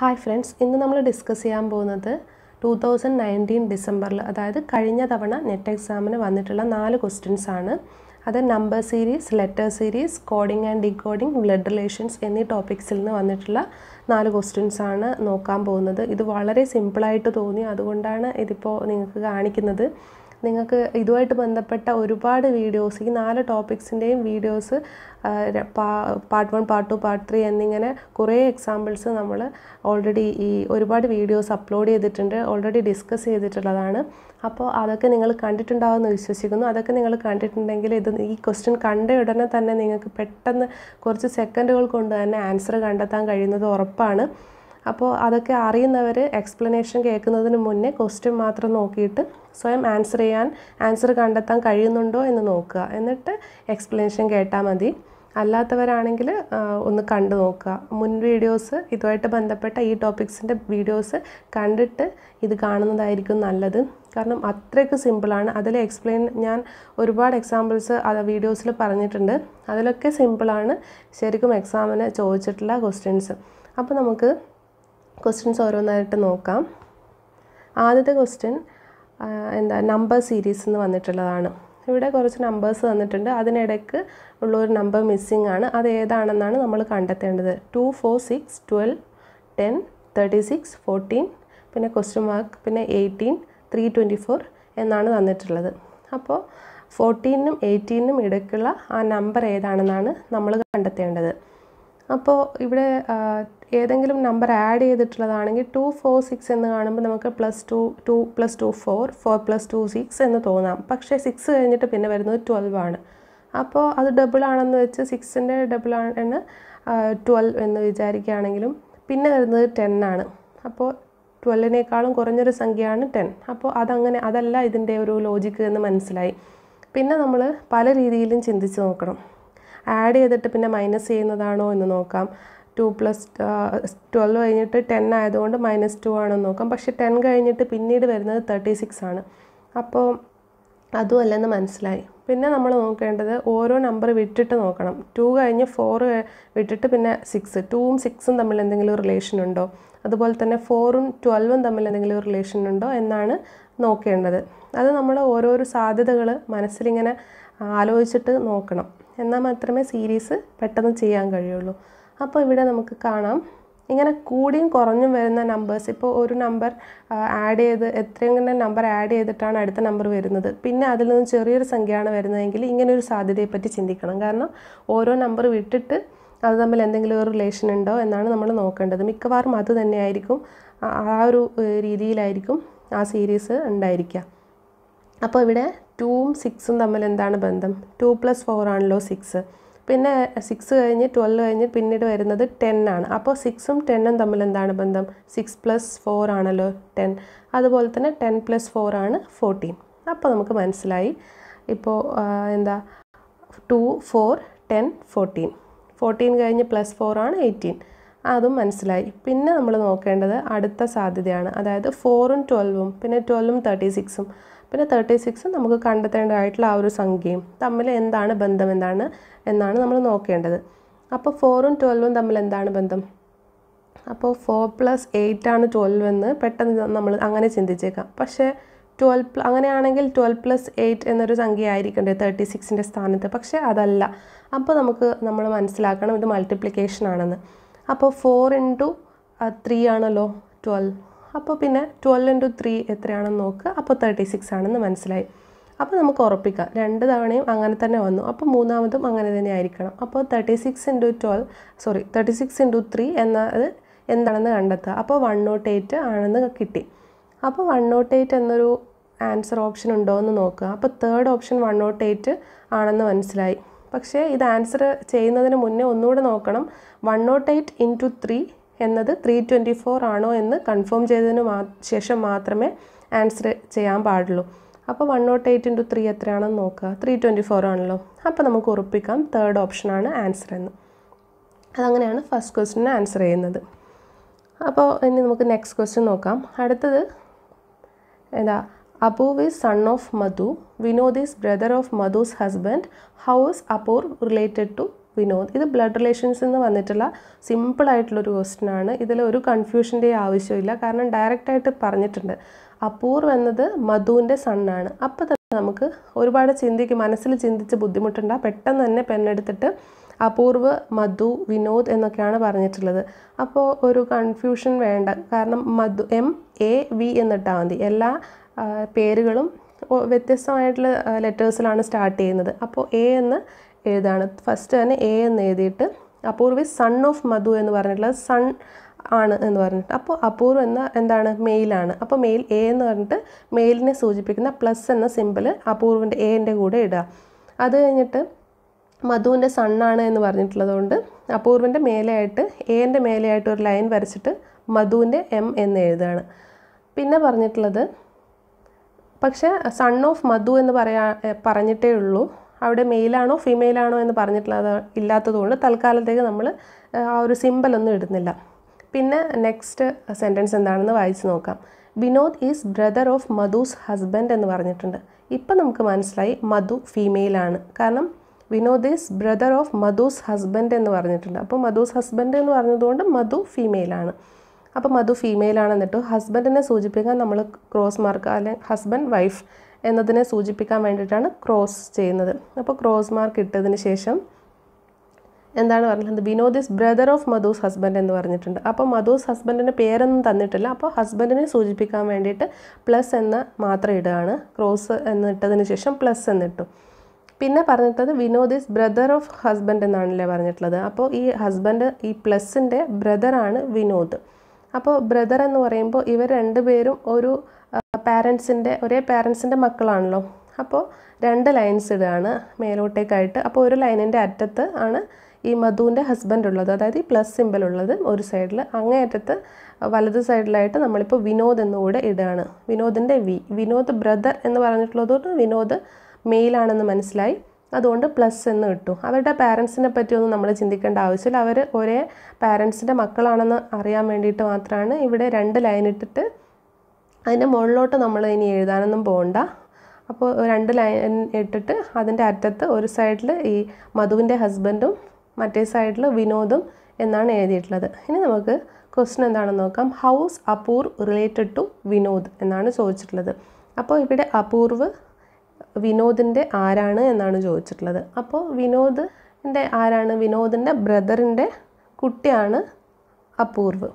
Hi friends ഇന്ന് നമ്മൾ discuss ചെയ്യാൻ പോകുന്നത് ടൂ തൗസൻഡ് നയന്റീൻ ഡിസംബറിൽ അതായത് കഴിഞ്ഞ തവണ നെറ്റ് എക്സാമിന് വന്നിട്ടുള്ള നാല് ക്വസ്റ്റ്യൻസ് ആണ്. അത് number series letter series coding and decoding blood relations എന്നീ ടോപ്പിക്സിൽ നിന്ന് വന്നിട്ടുള്ള നാല് ക്വസ്റ്റ്യൻസ് ആണ് നോക്കാൻ പോകുന്നത്. ഇത് വളരെ സിമ്പിളായിട്ട് തോന്നി. അതുകൊണ്ടാണ് ഇതിപ്പോൾ നിങ്ങൾക്ക് കാണിക്കുന്നത്. നിങ്ങൾക്ക് ഇതുമായിട്ട് ബന്ധപ്പെട്ട ഒരുപാട് വീഡിയോസ് ഈ നാല് ടോപ്പിക്സിന്റെയും videos part one part two part three എന്നിങ്ങനെ കുറേ എക്സാമ്പിൾസ് നമ്മൾ ഓൾറെഡി ഈ ഒരുപാട് വീഡിയോസ് അപ്ലോഡ് ചെയ്തിട്ടുണ്ട് ഓൾറെഡി ഡിസ്കസ് ചെയ്തിട്ടുള്ളതാണ്. അപ്പോൾ അതൊക്കെ നിങ്ങൾ കണ്ടിട്ടുണ്ടാവുമെന്ന് വിശ്വസിക്കുന്നു. അതൊക്കെ നിങ്ങൾ കണ്ടിട്ടുണ്ടെങ്കിൽ ഇത് ഈ ക്വസ്റ്റ്യൻ കണ്ട ഉടനെ തന്നെ നിങ്ങൾക്ക് പെട്ടെന്ന് കുറച്ച് സെക്കൻഡുകൾ കൊണ്ട് തന്നെ ആൻസർ കണ്ടെത്താൻ കഴിയുന്നത് ഉറപ്പാണ്. അപ്പോൾ അതൊക്കെ അറിയുന്നവർ എക്സ്പ്ലനേഷൻ കേൾക്കുന്നതിന് മുന്നേ ക്വസ്റ്റ്യൻ മാത്രം നോക്കിയിട്ട് സ്വയം ആൻസർ ചെയ്യാൻ ആൻസർ കണ്ടെത്താൻ കഴിയുന്നുണ്ടോ എന്ന് നോക്കുക. എന്നിട്ട് എക്സ്പ്ലനേഷൻ കേട്ടാൽ മതി. അല്ലാത്തവരാണെങ്കിൽ ഒന്ന് കണ്ടു നോക്കുക. മുൻ വീഡിയോസ് ഇതുമായിട്ട് ബന്ധപ്പെട്ട ഈ ടോപ്പിക്സിന്റെ വീഡിയോസ് കണ്ടിട്ട് ഇത് കാണുന്നതായിരിക്കും നല്ലത്. കാരണം അത്രയ്ക്ക് സിമ്പിളാണ് അതിൽ എക്സ്പ്ലെയിൻ ഞാൻ ഒരുപാട് എക്സാമ്പിൾസ് അത് വീഡിയോസിൽ പറഞ്ഞിട്ടുണ്ട്. അതിലൊക്കെ സിമ്പിളാണ് ശരിക്കും എക്സാമിന് ചോദിച്ചിട്ടുള്ള ക്വസ്റ്റ്യൻസ് അപ്പോൾ നമുക്ക് ക്വസ്റ്റ്യൻസ് ഓരോന്നായിട്ട് നോക്കാം. ആദ്യത്തെ ക്വസ്റ്റ്യൻ എന്താ നമ്പർ സീരീസ് എന്ന് വന്നിട്ടുള്ളതാണ്. ഇവിടെ കുറച്ച് നമ്പേഴ്സ് തന്നിട്ടുണ്ട് അതിനിടയ്ക്ക് ഉള്ളൊരു നമ്പർ മിസ്സിംഗ് ആണ്. അത് ഏതാണെന്നാണ് നമ്മൾ കണ്ടെത്തേണ്ടത്? Two four six twelve ten thirty six fourteen പിന്നെ ക്വസ്റ്റ്യൻ മാർക്ക് പിന്നെ എയ്റ്റീൻ ത്രീ ട്വന്റി ഫോർ എന്നാണ് തന്നിട്ടുള്ളത്. അപ്പോൾ ഫോർട്ടീനും എയ്റ്റീനും ഇടയ്ക്കുള്ള ആ നമ്പർ ഏതാണെന്നാണ് നമ്മൾ കണ്ടെത്തേണ്ടത്. അപ്പോൾ ഇവിടെ ഏതെങ്കിലും നമ്പർ ആഡ് ചെയ്തിട്ടുള്ളതാണെങ്കിൽ ടു ഫോർ സിക്സ് എന്ന് കാണുമ്പോൾ നമുക്ക് plus two two plus two four four plus two six എന്ന് തോന്നാം. പക്ഷേ സിക്സ് കഴിഞ്ഞിട്ട് പിന്നെ വരുന്നത് ട്വൽവ് ആണ്. അപ്പോൾ അത് ഡബിൾ ആണെന്ന് വെച്ച് സിക്സിന്റെ ഡബിൾ ആണ് ട്വൽവ് എന്ന് വിചാരിക്കുകയാണെങ്കിലും പിന്നെ വരുന്നത് ടെൻ ആണ്. അപ്പോൾ ട്വൽവിനേക്കാളും കുറഞ്ഞൊരു സംഖ്യയാണ് ടെൻ. അപ്പോൾ അതങ്ങനെ അതല്ല ഇതിന്റെ ഒരു ലോജിക്ക് എന്ന് മനസ്സിലായി. പിന്നെ നമ്മൾ പല രീതിയിലും ചിന്തിച്ച് നോക്കണം. ആഡ് ചെയ്തിട്ട് പിന്നെ മൈനസ് ചെയ്യുന്നതാണോ എന്ന് നോക്കാം. ടു പ്ലസ് ട്വൽവ് കഴിഞ്ഞിട്ട് ടെൻ ആയതുകൊണ്ട് മൈനസ് ടു ആണെന്ന് നോക്കാം. പക്ഷേ ടെൻ കഴിഞ്ഞിട്ട് പിന്നീട് വരുന്നത് തേർട്ടി സിക്സ് ആണ്. അപ്പോൾ അതുമല്ലെന്ന് മനസ്സിലായി. പിന്നെ നമ്മൾ നോക്കേണ്ടത് ഓരോ നമ്പർ വിട്ടിട്ട് നോക്കണം. ടു കഴിഞ്ഞ് ഫോർ വിട്ടിട്ട് പിന്നെ സിക്സ് ടൂവും സിക്സും തമ്മിൽ എന്തെങ്കിലും റിലേഷൻ ഉണ്ടോ? അതുപോലെ തന്നെ ഫോറും ട്വൽവും തമ്മിൽ എന്തെങ്കിലും റിലേഷൻ ഉണ്ടോ എന്നാണ് നോക്കേണ്ടത്. അത് നമ്മൾ ഓരോരോ സാധ്യതകൾ മനസ്സിലിങ്ങനെ ആലോചിച്ചിട്ട് നോക്കണം. എന്നാൽ മാത്രമേ സീരീസ് പെട്ടെന്ന് ചെയ്യാൻ കഴിയുള്ളൂ. അപ്പോൾ ഇവിടെ നമുക്ക് കാണാം. ഇങ്ങനെ കൂടിയും കുറഞ്ഞും വരുന്ന നമ്പേഴ്സ് ഇപ്പോൾ ഒരു നമ്പർ ആഡ് ചെയ്ത് എത്രയെങ്കിലും നമ്പർ ആഡ് ചെയ്തിട്ടാണ് അടുത്ത നമ്പർ വരുന്നത്. പിന്നെ അതിൽ നിന്ന് ചെറിയൊരു സംഖ്യയാണ് വരുന്നതെങ്കിൽ ഇങ്ങനെ ഒരു സാധ്യതയെപ്പറ്റി ചിന്തിക്കണം. കാരണം ഓരോ നമ്പർ വിട്ടിട്ട് അത് തമ്മിൽ എന്തെങ്കിലും ഒരു റിലേഷൻ ഉണ്ടോ എന്നാണ് നമ്മൾ നോക്കേണ്ടത്. മിക്കവാറും അത് തന്നെയായിരിക്കും. ആ ഒരു രീതിയിലായിരിക്കും ആ സീരീസ് ഉണ്ടായിരിക്കുക. അപ്പോൾ ഇവിടെ ടൂവും സിക്സും തമ്മിൽ എന്താണ് ബന്ധം? ടു പ്ലസ് ഫോർ ആണല്ലോ സിക്സ് പിന്നെ സിക്സ് കഴിഞ്ഞ് ട്വൽവ് കഴിഞ്ഞ് പിന്നീട് വരുന്നത് ടെൻ ആണ്. അപ്പോൾ സിക്സും ടെന്നും തമ്മിൽ എന്താണ് ബന്ധം? സിക്സ് പ്ലസ് ഫോർ ആണല്ലോ ടെൻ അതുപോലെ തന്നെ ടെൻ പ്ലസ് ഫോർ ആണ് ഫോർട്ടീൻ അപ്പോൾ നമുക്ക് മനസ്സിലായി. ഇപ്പോൾ എന്താ? Two four ten fourteen fourteen കഴിഞ്ഞ് പ്ലസ് ഫോർ ആണ് എയ്റ്റീൻ അതും മനസ്സിലായി. പിന്നെ നമ്മൾ നോക്കേണ്ടത് അടുത്ത സാധ്യതയാണ്. അതായത് ഫോറും ട്വൽവും പിന്നെ ട്വൽവും തേർട്ടി സിക്സും പിന്നെ തേർട്ടി സിക്സും നമുക്ക് കണ്ടെത്തേണ്ടതായിട്ടുള്ള ആ ഒരു സംഖ്യയും തമ്മിൽ എന്താണ് ബന്ധം എന്താണ് എന്നാണ് നമ്മൾ നോക്കേണ്ടത്. അപ്പോൾ ഫോറും ട്വൽവും തമ്മിൽ എന്താണ് ബന്ധം? അപ്പോൾ ഫോർ പ്ലസ് എയ്റ്റ് ആണ് ട്വൽവ് എന്ന് പെട്ടെന്ന് നമ്മൾ അങ്ങനെ ചിന്തിച്ചേക്കാം. പക്ഷേ ട്വൽവ് അങ്ങനെയാണെങ്കിൽ ട്വൽവ് പ്ലസ് എയ്റ്റ് എന്നൊരു സംഖ്യ ആയിരിക്കണ്ടേ തേർട്ടി സിക്സിന്റെ സ്ഥാനത്ത്? പക്ഷേ അതല്ല. അപ്പോൾ നമുക്ക് നമ്മൾ മനസ്സിലാക്കണം ഇത് മൾട്ടിപ്ലിക്കേഷൻ ആണെന്ന്. അപ്പോൾ ഫോർ ഇന്റു ത്രീ ആണല്ലോ ട്വൽവ് അപ്പോൾ പിന്നെ ട്വൽവ് ഇന്റു ത്രീ എത്രയാണെന്ന് നോക്കുക അപ്പോൾ തേർട്ടി സിക്സ് ആണെന്ന് മനസ്സിലായി. അപ്പോൾ നമുക്ക് ഉറപ്പിക്കാം. രണ്ട് തവണയും അങ്ങനെ തന്നെ വന്നു. അപ്പോൾ മൂന്നാമതും അങ്ങനെ തന്നെ ആയിരിക്കണം. അപ്പോൾ thirty six into twelve sorry thirty six into three എന്നത് എന്താണെന്ന് കണ്ടെത്തുക. അപ്പോൾ വൺ നോട്ട് എയ്റ്റ് ആണെന്ന് കിട്ടി. അപ്പോൾ വൺ നോട്ട് എയ്റ്റ് എന്നൊരു ആൻസർ ഓപ്ഷൻ ഉണ്ടോ എന്ന് നോക്കുക. അപ്പോൾ third option one nought eight ആണെന്ന് മനസ്സിലായി. പക്ഷേ ഇത് ആൻസർ ചെയ്യുന്നതിന് മുന്നേ ഒന്നുകൂടെ നോക്കണം. One nought eight into three എന്നത് ത്രീ ട്വന്റി ഫോർ ആണോ എന്ന് കൺഫേം ചെയ്തതിന് ശേഷം മാത്രമേ ആൻസർ ചെയ്യാൻ പാടുള്ളൂ. അപ്പോൾ one nought eight into three എത്രയാണെന്ന് നോക്കുക. ത്രീ ട്വന്റി ഫോർ ആണല്ലോ. അപ്പോൾ നമുക്ക് ഉറപ്പിക്കാം തേർഡ് ഓപ്ഷനാണ് ആൻസർ എന്ന്. അതങ്ങനെയാണ് ഫസ്റ്റ് ക്വസ്റ്റിന് ആൻസർ ചെയ്യുന്നത്. അപ്പോൾ ഇനി നമുക്ക് നെക്സ്റ്റ് ക്വസ്റ്റ്യൻ നോക്കാം. അടുത്തത് എന്താ? Apoorv is son of Madhu. Vinod is brother of Madhu's husband how is Apoorv related to Vinod. ഇത് ബ്ലഡ് റിലേഷൻസ് എന്ന് വന്നിട്ടുള്ള സിമ്പിളായിട്ടുള്ളൊരു ക്വസ്റ്റ്യൻ ആണ്. ഇതിൽ ഒരു കൺഫ്യൂഷന്റെ ആവശ്യമില്ല. കാരണം ഡയറക്റ്റായിട്ട് പറഞ്ഞിട്ടുണ്ട്. അപൂർവ് എന്നത് മധുവിന്റെ സണ്ണാണ് അപ്പോൾ തന്നെ നമുക്ക് ഒരുപാട് ചിന്തിക്ക് മനസ്സിൽ ചിന്തിച്ച് ബുദ്ധിമുട്ടുണ്ട്. പെട്ടെന്ന് തന്നെ പെണ്ണെടുത്തിട്ട് അപൂർവ് മധു വിനോദ് എന്നൊക്കെയാണ് പറഞ്ഞിട്ടുള്ളത്. അപ്പോൾ ഒരു കൺഫ്യൂഷൻ വേണ്ട. കാരണം മധു എം എ വി എന്നിട്ടാൽ മതി. എല്ലാ പേരുകളും വ്യത്യസ്തമായിട്ടുള്ള ലെറ്റേഴ്സിലാണ് സ്റ്റാർട്ട് ചെയ്യുന്നത്. അപ്പോൾ എ എന്ന് എഴുതാണ് ഫസ്റ്റ് തന്നെ എ എന്ന് എഴുതിയിട്ട് അപൂർവി സൺ ഓഫ് മധു എന്ന് പറഞ്ഞിട്ടുള്ള സൺ ആണ് എന്ന് പറഞ്ഞിട്ട്. അപ്പോൾ അപൂർവ് എന്ന എന്താണ്? മെയിലാണ് അപ്പോൾ മെയിൽ എ എന്ന് പറഞ്ഞിട്ട് മെയിലിനെ സൂചിപ്പിക്കുന്ന പ്ലസ് എന്ന സിമ്പിൾ അപൂർവിന്റെ എന്റെ കൂടെ ഇടുക. അത് കഴിഞ്ഞിട്ട് മധുവിന്റെ സണ്ണാണ് എന്ന് പറഞ്ഞിട്ടുള്ളത് കൊണ്ട് അപൂർവിന്റെ മേലെയായിട്ട് എന്റെ മേലെയായിട്ട് ഒരു ലൈൻ വരച്ചിട്ട് മധുവിന്റെ എം എന്ന് എഴുതുകയാണ്. പിന്നെ പറഞ്ഞിട്ടുള്ളത് പക്ഷേ സൺ ഓഫ് മധു എന്ന് പറയാ പറഞ്ഞിട്ടേ ഉള്ളൂ. അവിടെ മെയിലാണോ ഫീമെയിലാണോ എന്ന് പറഞ്ഞിട്ടുള്ളത് ഇല്ലാത്തതുകൊണ്ട് തൽക്കാലത്തേക്ക് നമ്മൾ ആ ഒരു സിമ്പലൊന്നും ഇടുന്നില്ല. പിന്നെ നെക്സ്റ്റ് സെന്റൻസ് എന്താണെന്ന് വായിച്ച് നോക്കാം. Vinod is brother of Madhu's husband എന്ന് പറഞ്ഞിട്ടുണ്ട്. ഇപ്പം നമുക്ക് മനസ്സിലായി മധു ഫീമെയിലാണ് കാരണം Vinod is brother of Madhu's husband എന്ന് പറഞ്ഞിട്ടുണ്ട്. അപ്പോൾ മധുസ് ഹസ്ബൻഡ് എന്ന് പറഞ്ഞതുകൊണ്ട് മധു ഫീമെയിലാണ് അപ്പോൾ മധു ഫീമെയിലാണെന്നിട്ട് ഹസ്ബൻഡിനെ സൂചിപ്പിക്കാൻ നമ്മൾ ക്രോസ് മാർക്ക് അല്ലെങ്കിൽ ഹസ്ബൻഡ് വൈഫ് എന്നതിനെ സൂചിപ്പിക്കാൻ വേണ്ടിയിട്ടാണ് ക്രോസ് ചെയ്യുന്നത്. അപ്പോൾ ക്രോസ് മാർക്ക് ഇട്ടതിന് ശേഷം എന്താണ് പറഞ്ഞത് is brother of Madhu's husband എന്ന് പറഞ്ഞിട്ടുണ്ട്. അപ്പോൾ മധൂസ് ഹസ്ബൻഡിന്റെ പേരൊന്നും തന്നിട്ടില്ല. അപ്പോൾ ഹസ്ബൻഡിനെ സൂചിപ്പിക്കാൻ വേണ്ടിയിട്ട് പ്ലസ് എന്ന് മാത്രം ഇടുകയാണ്. ക്രോസ് എന്നിട്ടതിന് ശേഷം പ്ലസ് എന്നിട്ടു പിന്നെ പറഞ്ഞിട്ടത് Vinod is brother of husband എന്നാണല്ലേ പറഞ്ഞിട്ടുള്ളത്. അപ്പോൾ ഈ ഹസ്ബൻഡ് ഈ പ്ലസിന്റെ ബ്രദറാണ് വിനോദ്. അപ്പോൾ ബ്രദർ എന്ന് പറയുമ്പോൾ ഇവർ രണ്ടുപേരും ഒരു പാരൻസിന്റെ ഒരേ പാരൻസിന്റെ മക്കളാണല്ലോ. അപ്പോൾ രണ്ട് ലൈൻസ് ഇടുകയാണ് മേലോട്ടേക്കായിട്ട്. അപ്പോൾ ഒരു ലൈനിന്റെ അറ്റത്ത് ആണ് ഈ മധുവിന്റെ ഹസ്ബൻഡ് ഉള്ളത്. അതായത് ഈ പ്ലസ് സിമ്പിൾ ഉള്ളത് ഒരു സൈഡിൽ അങ്ങേയറ്റത്ത് വലത് സൈഡിലായിട്ട് നമ്മളിപ്പോൾ വിനോദ് എന്നുകൂടെ ഇടുകയാണ്. വിനോദിന്റെ വി. വിനോദ് ബ്രദർ എന്ന് പറഞ്ഞിട്ടുള്ളതുകൊണ്ട് വിനോദ് മെയിലാണെന്ന് മനസ്സിലായി. അതുകൊണ്ട് പ്ലസ് എന്ന് കിട്ടും അവരുടെ പാരൻസിനെ പറ്റിയൊന്നും നമ്മൾ ചിന്തിക്കേണ്ട ആവശ്യമില്ല. അവർ ഒരേ പാരൻസിന്റെ മക്കളാണെന്ന് അറിയാൻ വേണ്ടിയിട്ട് മാത്രമാണ് ഇവിടെ രണ്ട് ലൈൻ ഇട്ടിട്ട് അതിന്റെ മുകളിലോട്ട് നമ്മൾ ഇനി എഴുതാനൊന്നും പോകണ്ട. അപ്പോൾ രണ്ട് ലൈൻ ഇട്ടിട്ട് അതിന്റെ അറ്റത്ത് ഒരു സൈഡിൽ ഈ മധുവിന്റെ ഹസ്ബൻഡും മറ്റേ സൈഡിൽ വിനോദും എന്നാണ് എഴുതിയിട്ടുള്ളത്. ഇനി നമുക്ക് ക്വസ്റ്റൻ എന്താണെന്ന് നോക്കാം. How's Apoorv related to Vinod എന്നാണ് ചോദിച്ചിട്ടുള്ളത്. അപ്പോൾ ഇവിടെ അപൂർവ് വിനോദിന്റെ ആരാണ് എന്നാണ് ചോദിച്ചിട്ടുള്ളത്. അപ്പോൾ വിനോദിന്റെ ആരാണ്? വിനോദിന്റെ ബ്രദറിന്റെ കുട്ടിയാണ് അപൂർവ്.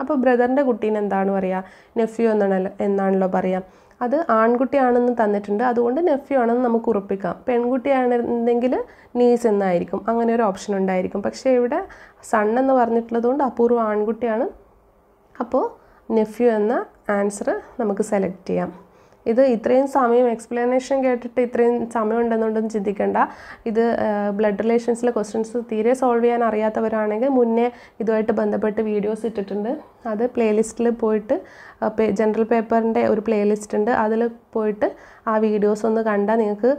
അപ്പോൾ ബ്രദറിന്റെ കുട്ടീനെ എന്താണ് പറയുക നെഫ്യൂ എന്നാണല്ലോ എന്നാണല്ലോ പറയാം. അത് ആൺകുട്ടിയാണെന്ന് തന്നിട്ടുണ്ട്. അതുകൊണ്ട് നെഫ്യൂ ആണെന്ന് നമുക്ക് ഉറപ്പിക്കാം. പെൺകുട്ടിയാണെന്നുണ്ടെങ്കിൽ നീസ് എന്നായിരിക്കും. അങ്ങനെ ഒരു ഓപ്ഷൻ ഉണ്ടായിരിക്കും. പക്ഷേ ഇവിടെ സൺ എന്ന് പറഞ്ഞിട്ടുള്ളത് കൊണ്ട് അപൂർവ ആൺകുട്ടിയാണ്. അപ്പോൾ നെഫ്യൂ എന്ന ആൻസർ നമുക്ക് സെലക്ട് ചെയ്യാം. ഇത് ഇത്രയും സമയം എക്സ്പ്ലനേഷൻ കേട്ടിട്ട് ഇത്രയും സമയം ഉണ്ടെന്നുണ്ടെന്ന് ചിന്തിക്കേണ്ട. ഇത് ബ്ലഡ് റിലേഷൻസിലെ ക്വസ്റ്റ്യൻസ് തീരെ സോൾവ് ചെയ്യാൻ അറിയാത്തവരാണെങ്കിൽ മുന്നേ ഇതുമായിട്ട് ബന്ധപ്പെട്ട് വീഡിയോസ് ഇട്ടിട്ടുണ്ട്. അത് പ്ലേലിസ്റ്റിൽ പോയിട്ട് ജനറൽ പേപ്പറിന്റെ ഒരു പ്ലേലിസ്റ്റ് ഉണ്ട്. അതിൽ പോയിട്ട് ആ വീഡിയോസ് ഒന്ന് കണ്ടാൽ നിങ്ങൾക്ക്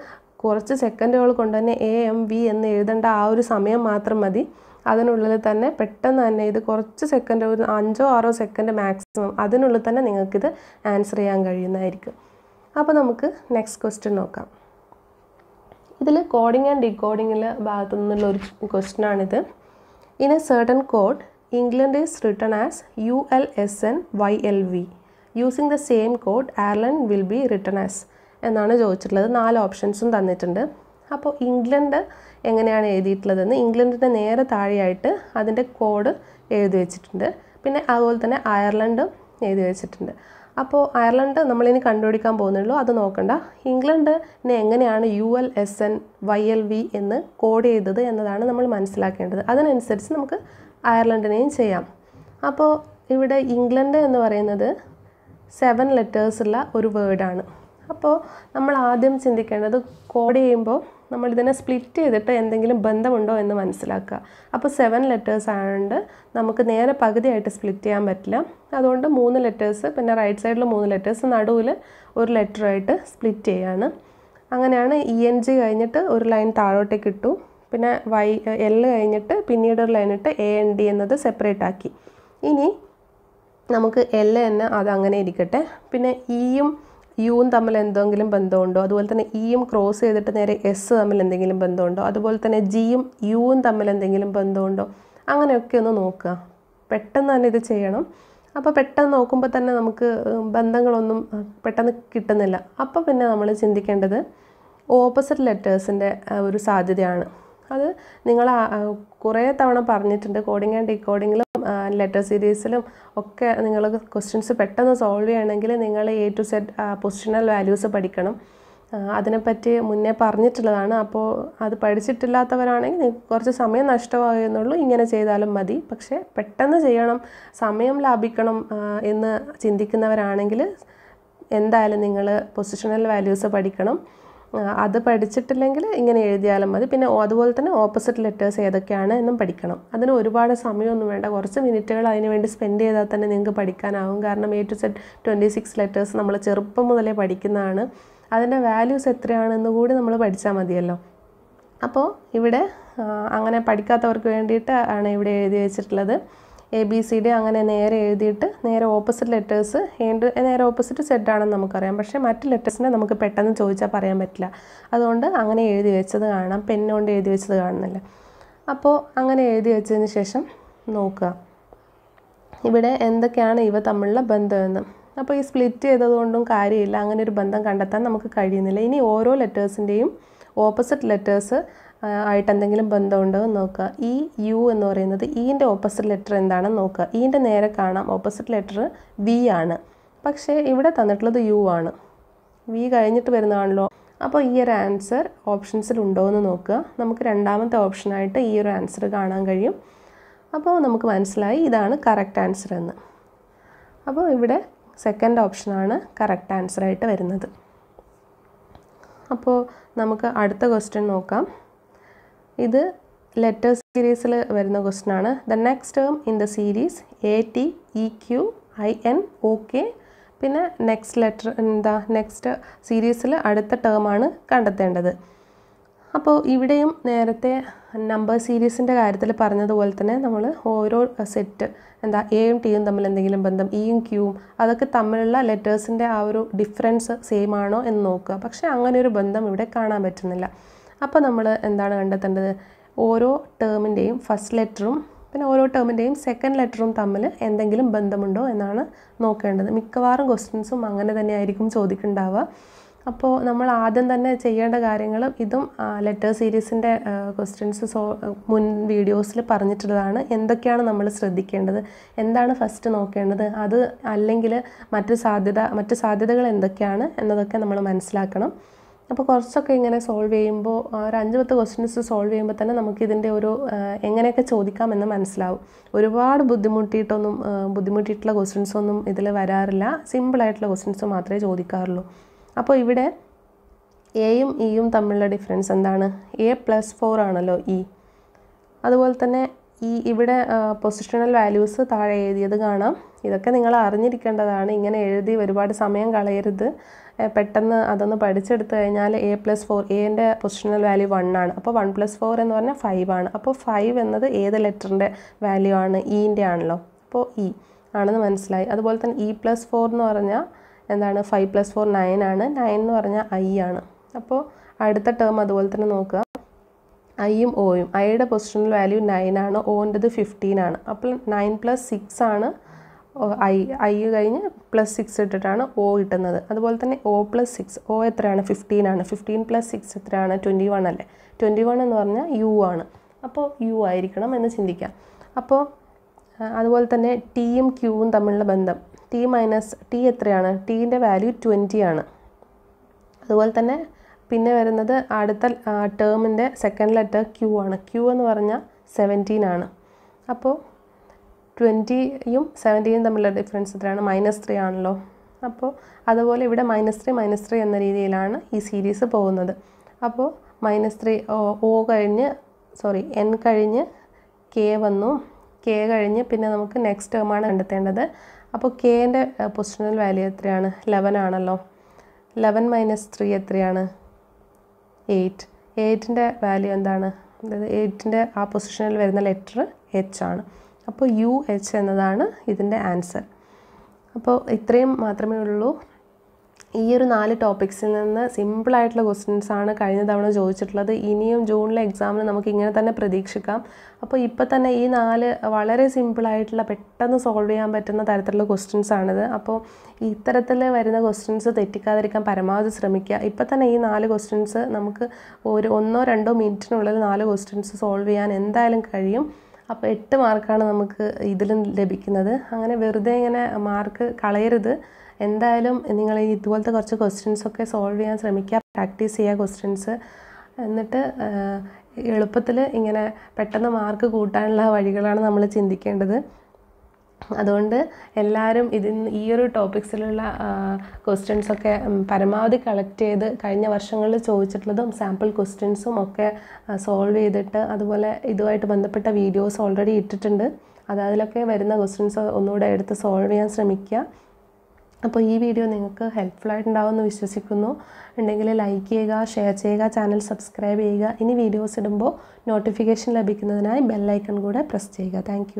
കുറച്ച് സെക്കൻഡുകൾ കൊണ്ട് തന്നെ എ എം വി എന്ന് എഴുതേണ്ട ആ ഒരു സമയം മാത്രം മതി. അതിനുള്ളിൽ തന്നെ പെട്ടെന്ന് തന്നെ ഇത് കുറച്ച് സെക്കൻഡ് ഒരു അഞ്ചോ ആറോ സെക്കൻഡ് മാക്സിമം അതിനുള്ളിൽ തന്നെ നിങ്ങൾക്കിത് ആൻസർ ചെയ്യാൻ കഴിയുന്നതായിരിക്കും. അപ്പോൾ നമുക്ക് നെക്സ്റ്റ് ക്വസ്റ്റ്യൻ നോക്കാം. ഇതിൽ കോഡിംഗ് ആൻഡ് ഡീകോഡിങ്ങിലെ ഭാഗത്തു നിന്നുള്ള ഒരു ക്വസ്റ്റ്യൻ ആണിത്. In a certain code England is written as U L S N Y L V using the same code Ireland will be written as എന്നാണ് ചോദിച്ചിട്ടുള്ളത്. നാല് ഓപ്ഷൻസും തന്നിട്ടുണ്ട്. അപ്പോൾ ഇംഗ്ലണ്ട് എങ്ങനെയാണ് എഴുതിയിട്ടുള്ളതെന്ന് ഇംഗ്ലണ്ടിന്റെ നേരെ താഴെയായിട്ട് അതിന്റെ കോഡ് എഴുതി വെച്ചിട്ടുണ്ട്. പിന്നെ അതുപോലെ തന്നെ അയർലൻഡും എഴുതി വെച്ചിട്ടുണ്ട്. അപ്പോൾ അയർലൻഡ് നമ്മളിനി കണ്ടുപിടിക്കാൻ പോകുന്നുള്ളൂ. അത് നോക്കണ്ട. ഇംഗ്ലണ്ടിനെ എങ്ങനെയാണ് U L S N Y L V എന്ന് കോഡ് ചെയ്തത് എന്നതാണ് നമ്മൾ മനസ്സിലാക്കേണ്ടത്. അതിനനുസരിച്ച് നമുക്ക് അയർലൻഡിനെയും ചെയ്യാം. അപ്പോൾ ഇവിടെ ഇംഗ്ലണ്ട് എന്ന് പറയുന്നത് സെവൻ ലെറ്റേഴ്സുള്ള ഒരു വേർഡാണ് അപ്പോൾ നമ്മൾ ആദ്യം ചിന്തിക്കേണ്ടത് കോഡ് ചെയ്യുമ്പോൾ നമ്മൾ ഇതിനെ സ്പ്ലിറ്റ് ചെയ്തിട്ട് എന്തെങ്കിലും ബന്ധമുണ്ടോ എന്ന് മനസ്സിലാക്കുക. അപ്പോൾ സെവൻ ലെറ്റേഴ്സ് ആയതുകൊണ്ട് നമുക്ക് നേരെ പകുതിയായിട്ട് സ്പ്ലിറ്റ് ചെയ്യാൻ പറ്റില്ല. അതുകൊണ്ട് മൂന്ന് ലെറ്റേഴ്സ് പിന്നെ റൈറ്റ് സൈഡിൽ മൂന്ന് ലെറ്റേഴ്സ് നടുവിൽ ഒരു ലെറ്ററായിട്ട് സ്പ്ലിറ്റ് ചെയ്യാണ്. അങ്ങനെയാണ് ഇ എൻ ജി കഴിഞ്ഞിട്ട് ഒരു ലൈൻ താഴോട്ടേക്ക് ഇട്ടു. പിന്നെ വൈ എൽ കഴിഞ്ഞിട്ട് പിന്നീട് ഒരു ലൈൻ ഇട്ട് എ എൻ ഡി എന്നത് സെപ്പറേറ്റ് ആക്കി. ഇനി നമുക്ക് എൽ തന്നെ അത് അങ്ങനെ ഇരിക്കട്ടെ. പിന്നെ ഇയും യുവും തമ്മിൽ എന്തെങ്കിലും ബന്ധമുണ്ടോ? അതുപോലെ തന്നെ ഇയും ക്രോസ് ചെയ്തിട്ട് നേരെ എസ് തമ്മിൽ എന്തെങ്കിലും ബന്ധമുണ്ടോ? അതുപോലെ തന്നെ ജിയും യുവും തമ്മിൽ എന്തെങ്കിലും ബന്ധമുണ്ടോ? അങ്ങനെയൊക്കെ ഒന്ന് നോക്കുക. പെട്ടെന്ന് തന്നെ ഇത് ചെയ്യണം. അപ്പോൾ പെട്ടെന്ന് നോക്കുമ്പോൾ തന്നെ നമുക്ക് ബന്ധങ്ങളൊന്നും പെട്ടെന്ന് കിട്ടുന്നില്ല. അപ്പോൾ പിന്നെ നമ്മൾ ചിന്തിക്കേണ്ടത് ഓപ്പോസിറ്റ് ലെറ്റേഴ്സിന്റെ ഒരു സാധ്യതയാണ്. അത് നിങ്ങൾ കുറേ തവണ പറഞ്ഞിട്ടുണ്ട്. കോഡിങ് ആൻഡ് ഡീകോഡിങ്ങിലും ലെറ്റർ സീരീസിലും ഒക്കെ നിങ്ങൾ ക്വസ്റ്റ്യൻസ് പെട്ടെന്ന് സോൾവ് ചെയ്യണമെങ്കിൽ നിങ്ങൾ A to Z positional values പഠിക്കണം. അതിനെപ്പറ്റി മുന്നേ പറഞ്ഞിട്ടുള്ളതാണ്. അപ്പോൾ അത് പഠിച്ചിട്ടില്ലാത്തവരാണെങ്കിൽ നിങ്ങൾക്ക് കുറച്ച് സമയം നഷ്ടമാകുന്നുള്ളൂ ഇങ്ങനെ ചെയ്താലും മതി. പക്ഷേ പെട്ടെന്ന് ചെയ്യണം. സമയം ലാഭിക്കണം എന്ന് ചിന്തിക്കുന്നവരാണെങ്കിൽ എന്തായാലും നിങ്ങൾ പൊസിഷണൽ വാല്യൂസ് പഠിക്കണം. അത് പഠിച്ചിട്ടില്ലെങ്കിൽ ഇങ്ങനെ എഴുതിയാലും മതി. പിന്നെ അതുപോലെ തന്നെ ഓപ്പോസിറ്റ് ലെറ്റേഴ്സ് ഏതൊക്കെയാണ് എന്നും പഠിക്കണം. അതിന് ഒരുപാട് സമയമൊന്നും വേണ്ട. കുറച്ച് മിനിറ്റുകൾ അതിന് വേണ്ടി സ്പെൻഡ് ചെയ്താൽ തന്നെ നിങ്ങൾക്ക് പഠിക്കാനാവും. കാരണം A to Z twenty six letters നമ്മൾ ചെറുപ്പം മുതലേ പഠിക്കുന്നതാണ്. അതിന്റെ വാല്യൂസ് എത്രയാണെന്ന് കൂടി നമ്മൾ പഠിച്ചാൽ മതിയല്ലോ. അപ്പോൾ ഇവിടെ അങ്ങനെ പഠിക്കാത്തവർക്ക് വേണ്ടിയിട്ട് ആണ് ഇവിടെ എഴുതി വെച്ചിട്ടുള്ളത്. എ ബി സി ഡി അങ്ങനെ നേരെ എഴുതിയിട്ട് നേരെ ഓപ്പോസിറ്റ് ലെറ്റേഴ്സ് ഏണ്ട് നേരെ ഓപ്പോസിറ്റ് സെറ്റ് ആണെന്ന് നമുക്കറിയാം. പക്ഷേ മറ്റ് ലെറ്റേഴ്സിനെ നമുക്ക് പെട്ടെന്ന് ചോദിച്ചാൽ പറയാൻ പറ്റില്ല. അതുകൊണ്ട് അങ്ങനെ എഴുതി വെച്ചത് കാണാം. പെന്നുകൊണ്ട് എഴുതി വെച്ചത് കാണുന്നില്ല. അപ്പോൾ അങ്ങനെ എഴുതി വെച്ചതിന് ശേഷം നോക്കുക. ഇവിടെ എന്തൊക്കെയാണ് ഇവ തമ്മിലുള്ള ബന്ധമെന്ന്. അപ്പോൾ ഈ സ്പ്ലിറ്റ് ചെയ്തതുകൊണ്ടും കാര്യമില്ല. അങ്ങനെ ഒരു ബന്ധം കണ്ടെത്താൻ നമുക്ക് കഴിയുന്നില്ല. ഇനി ഓരോ ലെറ്റേഴ്സിന്റെയും ഓപ്പോസിറ്റ് ലെറ്റേഴ്സ് ആയിട്ട് എന്തെങ്കിലും ബന്ധമുണ്ടോ എന്ന് നോക്കുക. ഇ യു എന്ന് പറയുന്നത് ഈന്റെ ഓപ്പോസിറ്റ് ലെറ്റർ എന്താണെന്ന് നോക്കുക. ഈന്റെ നേരെ കാണാം ഓപ്പോസിറ്റ് ലെറ്റർ വി ആണ്. പക്ഷേ ഇവിടെ തന്നിട്ടുള്ളത് യു ആണ്. വി കഴിഞ്ഞിട്ട് വരുന്നതാണല്ലോ. അപ്പോൾ ഈ ഒരു ആൻസർ ഓപ്ഷൻസിൽ ഉണ്ടോ എന്ന് നോക്കുക. നമുക്ക് രണ്ടാമത്തെ ഓപ്ഷനായിട്ട് ഈ ഒരു ആൻസർ കാണാൻ കഴിയും. അപ്പോൾ നമുക്ക് മനസ്സിലായി ഇതാണ് കറക്റ്റ് ആൻസർ എന്ന്. അപ്പോൾ ഇവിടെ സെക്കൻഡ് ഓപ്ഷനാണ് കറക്റ്റ് ആൻസറായിട്ട് വരുന്നത്. അപ്പോൾ നമുക്ക് അടുത്ത ക്വസ്റ്റ്യൻ നോക്കാം. ഇത് ലെറ്റർ സീരീസിൽ വരുന്ന ക്വസ്റ്റ്യൻ ആണ്. The next term in the series A T E Q I N O K പിന്നെ നെക്സ്റ്റ് ലെറ്റർ എന്താ നെക്സ്റ്റ് സീരീസിൽ അടുത്ത ടേമാണ് കണ്ടെത്തേണ്ടത്. അപ്പോൾ ഇവിടെയും നേരത്തെ നമ്പർ സീരീസിന്റെ കാര്യത്തിൽ പറഞ്ഞതുപോലെ തന്നെ നമ്മൾ ഓരോ സെറ്റ് എന്താ എയും ടിയും തമ്മിൽ എന്തെങ്കിലും ബന്ധം ഇയും ക്യൂവും അതൊക്കെ തമ്മിലുള്ള ലെറ്റേഴ്സിന്റെ ആ ഒരു ഡിഫറൻസ് സെയിം ആണോ എന്ന് നോക്കുക. പക്ഷേ അങ്ങനെ ഒരു ബന്ധം ഇവിടെ കാണാൻ പറ്റുന്നില്ല. അപ്പോൾ നമ്മൾ എന്താണ് കണ്ടെത്തേണ്ടത്? ഓരോ ടേമിന്റെയും ഫസ്റ്റ് ലെറ്ററും പിന്നെ ഓരോ ടേമിന്റെയും സെക്കൻഡ് ലെറ്ററും തമ്മിൽ എന്തെങ്കിലും ബന്ധമുണ്ടോ എന്നാണ് നോക്കേണ്ടത്. മിക്കവാറും ക്വസ്റ്റ്യൻസും അങ്ങനെ തന്നെ ആയിരിക്കും ചോദിക്കുന്നുണ്ടാവുക അപ്പോൾ നമ്മൾ ആദ്യം തന്നെ ചെയ്യേണ്ട കാര്യങ്ങൾ ഇതും ലെറ്റർ സീരീസിന്റെ ക്വസ്റ്റ്യൻസ് സോ മുൻ വീഡിയോസിൽ പറഞ്ഞിട്ടുള്ളതാണ്. എന്തൊക്കെയാണ് നമ്മൾ ശ്രദ്ധിക്കേണ്ടത്? എന്താണ് ഫസ്റ്റ് നോക്കേണ്ടത്? അത് അല്ലെങ്കിൽ മറ്റു സാധ്യത മറ്റു സാധ്യതകൾ എന്തൊക്കെയാണ് എന്നതൊക്കെ നമ്മൾ മനസ്സിലാക്കണം. അപ്പോൾ കുറച്ചൊക്കെ ഇങ്ങനെ സോൾവ് ചെയ്യുമ്പോൾ ഒരു അഞ്ച് പത്ത് ക്വസ്റ്റ്യൻസ് സോൾവ് ചെയ്യുമ്പോൾ തന്നെ നമുക്കിതിന്റെ ഒരു എങ്ങനെയൊക്കെ ചോദിക്കാമെന്ന് മനസ്സിലാവും. ഒരുപാട് ബുദ്ധിമുട്ടിയിട്ടൊന്നും ബുദ്ധിമുട്ടിയിട്ടുള്ള ക്വസ്റ്റ്യൻസ് ഒന്നും ഇതിൽ വരാറില്ല. സിമ്പിളായിട്ടുള്ള ക്വസ്റ്റ്യൻസ് മാത്രമേ ചോദിക്കാറുള്ളൂ. അപ്പോൾ ഇവിടെ എയും ഇയും തമ്മിലുള്ള ഡിഫറൻസ് എന്താണ്? എ പ്ലസ് ഫോർ ആണല്ലോ ഇ അതുപോലെ തന്നെ ഈ ഇവിടെ പൊസിഷണൽ വാല്യൂസ് താഴെ എഴുതിയത് കാണാം. ഇതൊക്കെ നിങ്ങൾ അറിഞ്ഞിരിക്കേണ്ടതാണ്. ഇങ്ങനെ എഴുതി ഒരുപാട് സമയം കളയരുത്. പെട്ടെന്ന് അതൊന്ന് പഠിച്ചെടുത്ത് കഴിഞ്ഞാൽ എ പ്ലസ് ഫോർ എന്റെ പൊസിഷണൽ വാല്യൂ വൺ ആണ്. അപ്പോൾ വൺ പ്ലസ് ഫോർ എന്ന് പറഞ്ഞാൽ ഫൈവ് ആണ്. അപ്പോൾ ഫൈവ് എന്നത് ഏത് ലെറ്ററിന്റെ വാല്യൂ ആണ്? ഇന്റെ ആണല്ലോ. അപ്പോൾ ഇ ആണെന്ന് മനസ്സിലായി. അതുപോലെ തന്നെ ഇ പ്ലസ് ഫോർ എന്ന് പറഞ്ഞാൽ എന്താണ്? ഫൈവ് പ്ലസ് ഫോർ നയൻ ആണ്. നയൻ എന്ന് പറഞ്ഞാൽ ഐ ആണ്. അപ്പോൾ അടുത്ത ടേം അതുപോലെ തന്നെ നോക്കുക. ഐയും ഓയും. ഐയുടെ പൊസിഷണൽ വാല്യൂ നയൻ ആണ് ഓന്റെത് ഫിഫ്റ്റീൻ ആണ്. അപ്പോൾ നയൻ പ്ലസ് സിക്സ് ആണ് ഐ. ഐ കഴിഞ്ഞ് പ്ലസ് സിക്സ് ഇട്ടിട്ടാണ് ഒ കിട്ടുന്നത്. അതുപോലെ തന്നെ ഒ പ്ലസ് സിക്സ് ഒ എത്രയാണ്? ഫിഫ്റ്റീൻ ആണ്. ഫിഫ്റ്റീൻ പ്ലസ് സിക്സ് എത്രയാണ്? ട്വന്റി വൺ അല്ലേ? ട്വന്റി വൺ എന്ന് പറഞ്ഞാൽ യു ആണ്. അപ്പോൾ യു ആയിരിക്കണം എന്ന് ചിന്തിക്കാം. അപ്പോൾ അതുപോലെ തന്നെ ടിയും ക്യൂവും തമ്മിലുള്ള ബന്ധം. ടി മൈനസ് ടി എത്രയാണ്? ടീന്റെ വാല്യൂ ട്വന്റി ആണ്. അതുപോലെ തന്നെ പിന്നെ വരുന്നത് അടുത്ത ടേമിന്റെ സെക്കൻഡ് ലെറ്റർ ക്യൂ ആണ്. ക്യൂ എന്ന് പറഞ്ഞാൽ സെവന്റീൻ ആണ്. അപ്പോൾ ട്വന്റിയും സെവന്റീനും തമ്മിലുള്ള ഡിഫറൻസ് എത്രയാണ്? മൈനസ് ത്രീ ആണല്ലോ. അപ്പോൾ അതുപോലെ ഇവിടെ മൈനസ് ത്രീ മൈനസ് ത്രീ എന്ന രീതിയിലാണ് ഈ സീരീസ് പോകുന്നത്. അപ്പോൾ മൈനസ് ത്രീ ഒ കഴിഞ്ഞ് സോറി എൻ കഴിഞ്ഞ് കെ വന്നു. കെ കഴിഞ്ഞ് പിന്നെ നമുക്ക് നെക്സ്റ്റ് ടേമാണ് കണ്ടെത്തേണ്ടത്. അപ്പോൾ കെന്റെ പൊസിഷണൽ വാല്യൂ എത്രയാണ്? ലെവൻ ആണല്ലോ. ലെവൻ മൈനസ് ത്രീ എത്രയാണ്? എയ്റ്റ്. എയ്റ്റിന്റെ വാല്യൂ എന്താണ്? അതായത് എയ്റ്റിന്റെ ആ പൊസിഷനിൽ വരുന്ന ലെറ്റർ എച്ച് ആണ്. അപ്പോൾ യു എച്ച് എന്നതാണ് ഇതിന്റെ ആൻസർ. അപ്പോൾ ഇത്രയും മാത്രമേ ഉള്ളൂ. ഈ ഒരു നാല് ടോപ്പിക്സിൽ നിന്ന് സിമ്പിളായിട്ടുള്ള ക്വസ്റ്റ്യൻസ് ആണ് കഴിഞ്ഞ തവണ ചോദിച്ചിട്ടുള്ളത്. ഇനിയും ജൂണിലെ എക്സാമിന് നമുക്ക് ഇങ്ങനെ തന്നെ പ്രതീക്ഷിക്കാം. അപ്പോൾ ഇപ്പോൾ തന്നെ ഈ നാല് വളരെ സിമ്പിളായിട്ടുള്ള പെട്ടെന്ന് സോൾവ് ചെയ്യാൻ പറ്റുന്ന തരത്തിലുള്ള ക്വസ്റ്റ്യൻസ് ആണിത്. അപ്പോൾ ഇത്തരത്തിൽ വരുന്ന ക്വസ്റ്റ്യൻസ് തെറ്റിക്കാതിരിക്കാൻ പരമാവധി ശ്രമിക്കുക. ഇപ്പോൾ തന്നെ ഈ നാല് ക്വസ്റ്റ്യൻസ് നമുക്ക് ഒരു ഒന്നോ രണ്ടോ മിനിറ്റിനുള്ളിൽ നാല് ക്വസ്റ്റ്യൻസ് സോൾവ് ചെയ്യാൻ എന്തായാലും കഴിയും. അപ്പോൾ എട്ട് മാർക്കാണ് നമുക്ക് ഇതിലും ലഭിക്കുന്നത്. അങ്ങനെ വെറുതെ ഇങ്ങനെ മാർക്ക് കളയരുത്. എന്തായാലും നിങ്ങൾ ഇതുപോലത്തെ കുറച്ച് ക്വസ്റ്റ്യൻസ് ഒക്കെ സോൾവ് ചെയ്യാൻ ശ്രമിക്കുക പ്രാക്ടീസ് ചെയ്യുക ക്വസ്റ്റ്യൻസ് എന്നിട്ട് എളുപ്പത്തിൽ ഇങ്ങനെ പെട്ടെന്ന് മാർക്ക് കൂട്ടാനുള്ള വഴികളാണ് നമ്മൾ ചിന്തിക്കേണ്ടത്. അതുകൊണ്ട് എല്ലാവരും ഇതിൽ ഈ ഒരു ടോപ്പിക്സിലുള്ള ക്വസ്റ്റ്യൻസൊക്കെ പരമാവധി കളക്ട് ചെയ്ത് കഴിഞ്ഞ വർഷങ്ങളിൽ ചോദിച്ചിട്ടുള്ളതും സാമ്പിൾ ക്വസ്റ്റ്യൻസും ഒക്കെ സോൾവ് ചെയ്തിട്ട് അതുപോലെ ഇതുമായിട്ട് ബന്ധപ്പെട്ട വീഡിയോസ് ഓൾറെഡി ഇട്ടിട്ടുണ്ട്. അത് അതിലൊക്കെ വരുന്ന ക്വസ്റ്റ്യൻസ് ഒന്നുകൂടെ എടുത്ത് സോൾവ് ചെയ്യാൻ ശ്രമിക്കുക. അപ്പോൾ ഈ വീഡിയോ നിങ്ങൾക്ക് ഹെൽപ്ഫുൾ ആയിട്ടുണ്ടാവുമെന്ന് വിശ്വസിക്കുന്നു. ഉണ്ടെങ്കിൽ ലൈക്ക് ചെയ്യുക ഷെയർ ചെയ്യുക ചാനൽ സബ്സ്ക്രൈബ് ചെയ്യുക. ഇനി വീഡിയോസ് ഇടുമ്പോൾ നോട്ടിഫിക്കേഷൻ ലഭിക്കുന്നതിനായി ബെല്ലൈക്കൺ കൂടെ പ്രസ് ചെയ്യുക. താങ്ക്